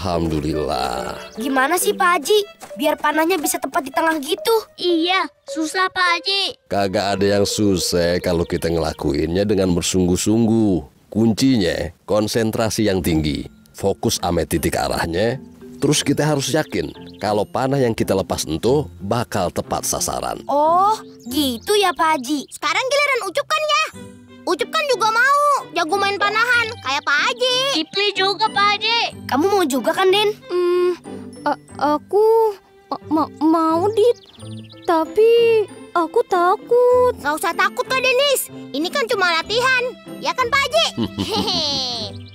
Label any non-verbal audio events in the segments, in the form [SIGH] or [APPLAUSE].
Alhamdulillah. Gimana sih Pak Haji? Biar panahnya bisa tepat di tengah gitu. Iya, susah Pak Haji. Kagak ada yang susah kalau kita ngelakuinnya dengan bersungguh-sungguh. Kuncinya konsentrasi yang tinggi. Fokus ame titik arahnya. Terus kita harus yakin kalau panah yang kita lepas itu bakal tepat sasaran. Oh, gitu ya Pak Haji. Sekarang giliran Ucup kan ya? Ucup kan juga mau jago main panahan kayak Pak Haji. Kipli juga Pak Haji. Kamu mau juga kan, Den? Hmm, aku ma- ma- mau dit, tapi aku takut. Gak usah takut kok Denis. Ini kan cuma latihan. Ya kan Pak Haji? Hehe. [LAUGHS]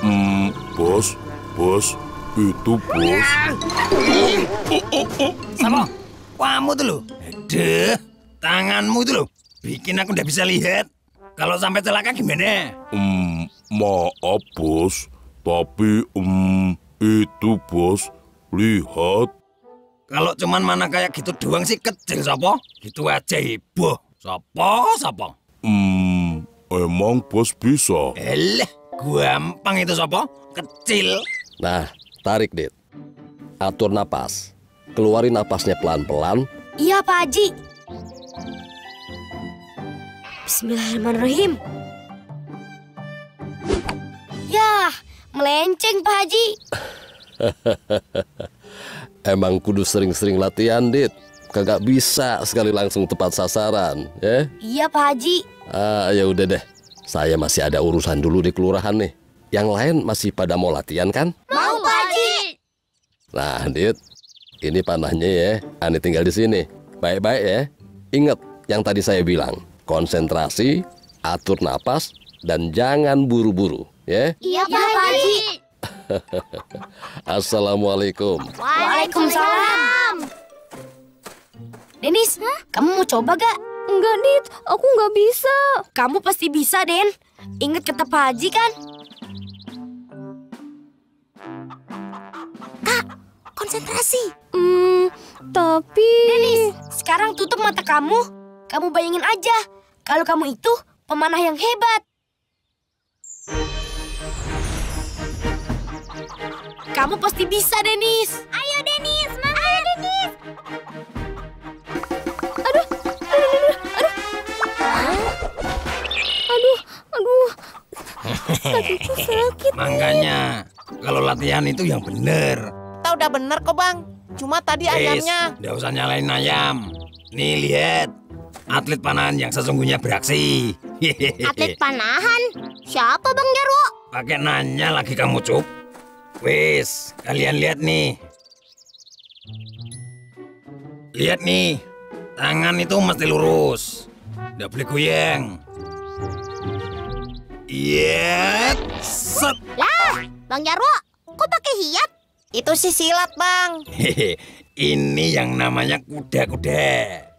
Hmm, bos, bos, itu bos. Sama, kamu tuh loh. Aduh, tanganmu tuh loh. Bikin aku udah bisa lihat. Kalau sampai celaka gimana? Hmm, maaf bos, tapi hmm, itu bos, lihat. Kalau cuman mana kayak gitu doang sih kecil, Sopo. Gitu aja heboh. Sopo, Sopo. Hmm, emang bos bisa? Elah, gampang itu, Sopo. Kecil. Nah, tarik, Dit. Atur napas. Keluarin napasnya pelan-pelan. Iya Pak Haji. Bismillahirrahmanirrahim. Yah, melenceng Pak Haji. [LAUGHS] Emang kudu sering-sering latihan, Dit. Kagak bisa sekali langsung tepat sasaran, ya? Iya Pak Haji. Ah, ya udah deh. Saya masih ada urusan dulu di kelurahan nih. Yang lain masih pada mau latihan kan? Mau Pak Haji. Nah, Dit. Ini panahnya ya. Ani tinggal di sini. Baik-baik ya. Ingat yang tadi saya bilang. Konsentrasi, atur napas, dan jangan buru-buru, ya. Iya Pak Haji. [LAUGHS] Assalamualaikum. Waalaikumsalam. Denis, kamu mau coba gak? Enggak dit, aku nggak bisa. Kamu pasti bisa, Den. Ingat kata Pak Haji kan? Konsentrasi. Hmm, tapi. Denis, sekarang tutup mata kamu. Kamu bayangin aja, kalau kamu itu pemanah yang hebat. Kamu pasti bisa, Denis. Ayo Denis, semangat. Ayo Denis. Aduh, aduh. Kakiku sakit. Makanya, kalau latihan itu yang bener. Kita udah bener kok bang. Cuma tadi Wis, ayamnya. nggak usah nyalain ayam. Nih lihat, atlet panahan yang sesungguhnya beraksi. [LAUGHS] Atlet panahan. Siapa Bang Jarwo? Pakai nanya lagi kamu, Cup. Wis, kalian lihat nih. Lihat nih, tangan itu mesti lurus. Nggak boleh goyang. Iya, set. Lah, Bang Jarwo, kok pakai hiat? Itu sih silat bang. Hehe, [LAUGHS] ini yang namanya kuda-kuda.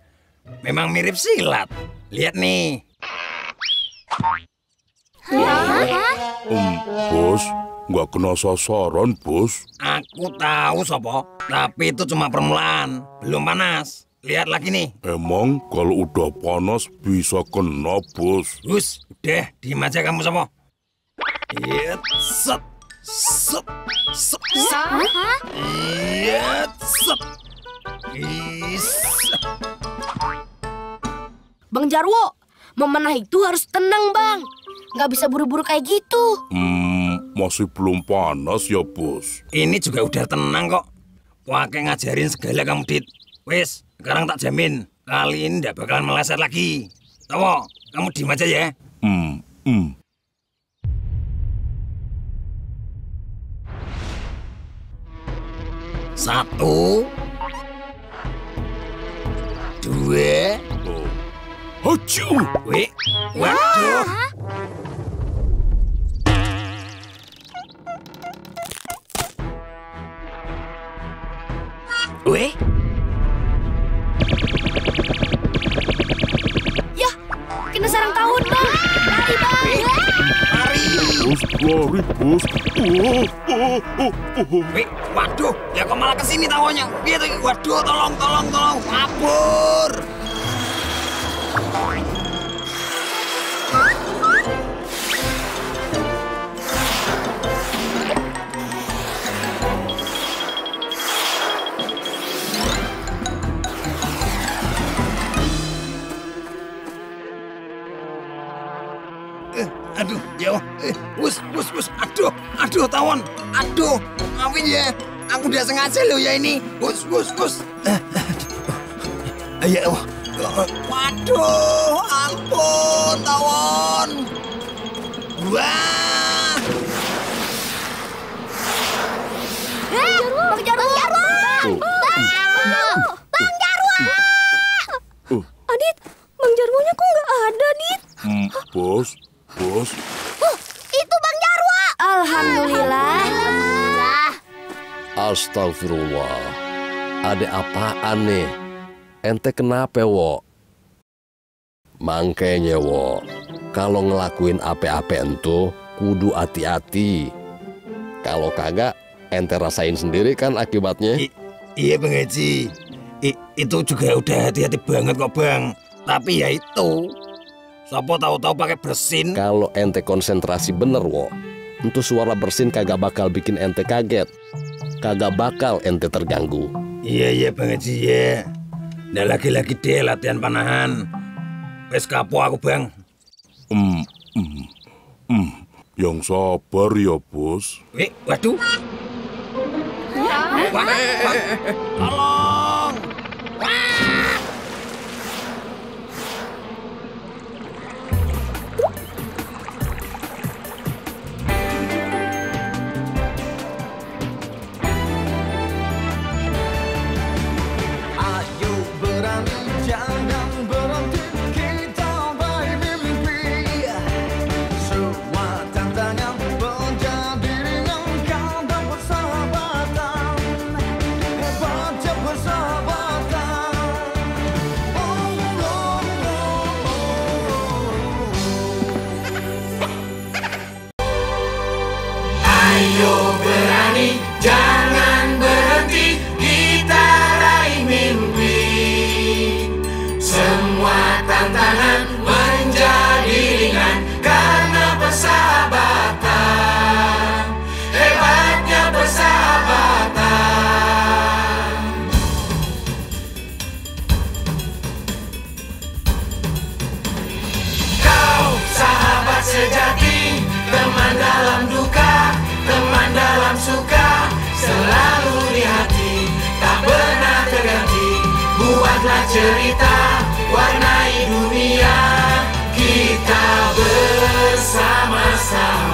Memang mirip silat. Lihat nih. Hmm, bos, nggak kena sasaran bos. Aku tahu, Sopo. Tapi itu cuma permulaan. Belum panas. Lihat lagi nih. Emang kalau udah panas bisa kena bos. Gus, udah. Diem aja kamu, Sopo. Iya, set. Set. Set. Iya, set. Jarwo, memanah itu harus tenang, Bang. Nggak bisa buru-buru kayak gitu. Hmm, masih belum panas ya bos. Ini juga udah tenang kok. Pakai ngajarin segala kamu, Dit. Wes, sekarang tak jamin. Kali ini ndak bakalan meleset lagi. Tahu, kamu diem aja ya. Hmm, hmm. Satu. Hacu! Wih, waduh. Wih, Yah, kena sarang tahun, Bang. Lari, Bang. lari. Bos, lari bos. Oh, oh, oh, oh. Wih, waduh. Ya kok malah ke sini tahunya. Gitu, waduh, tolong, tolong, tolong. Kabur. Aduh, aduh, tawon, aduh, maafin ya, aku udah sengaja lo ya ini, bus, bus, bus. Eh, eh, Ya, waduh, ampun, tawon. Wah, Astagfirullah. Ada apaan nih? Ente kenapa, wo? Mangkanya, wo. Kalau ngelakuin apa-apa entu, kudu hati-hati. Kalau kagak, ente rasain sendiri kan akibatnya. I- iya Bang Haji, I- itu juga udah hati-hati banget kok Bang. Tapi ya itu, siapa tahu-tahu pakai bersin. Kalau ente konsentrasi bener, wo. Untuk suara bersin kagak bakal bikin ente kaget. Kagak bakal ente terganggu. Iya iya Bang Haji ya. Nah lagi-lagi deh latihan panahan. Wes kapok aku Bang. Hmm, hmm, hmm. Yang sabar ya, bos. Wih, waduh. Wah, wah, tolong. Biarlah cerita warnai dunia kita bersama-sama.